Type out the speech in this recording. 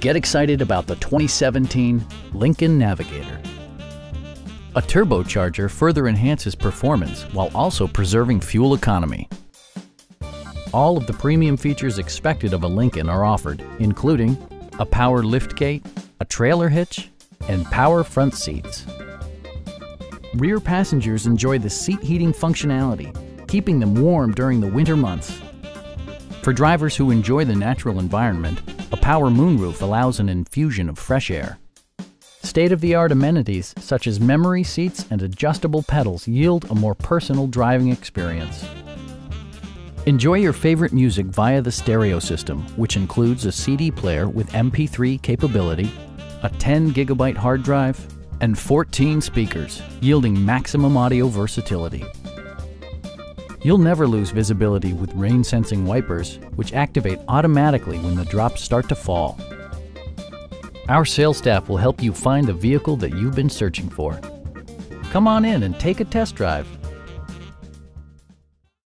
Get excited about the 2017 Lincoln Navigator. A turbocharger further enhances performance while also preserving fuel economy. All of the premium features expected of a Lincoln are offered, including a power liftgate, a trailer hitch, and power front seats. Rear passengers enjoy the seat heating functionality, keeping them warm during the winter months. For drivers who enjoy the natural environment, a power moonroof allows an infusion of fresh air. State-of-the-art amenities such as memory seats and adjustable pedals yield a more personal driving experience. Enjoy your favorite music via the stereo system, which includes a CD player with MP3 capability, a 10 gigabyte hard drive, and 14 speakers, yielding maximum audio versatility. You'll never lose visibility with rain-sensing wipers, which activate automatically when the drops start to fall. Our sales staff will help you find the vehicle that you've been searching for. Come on in and take a test drive.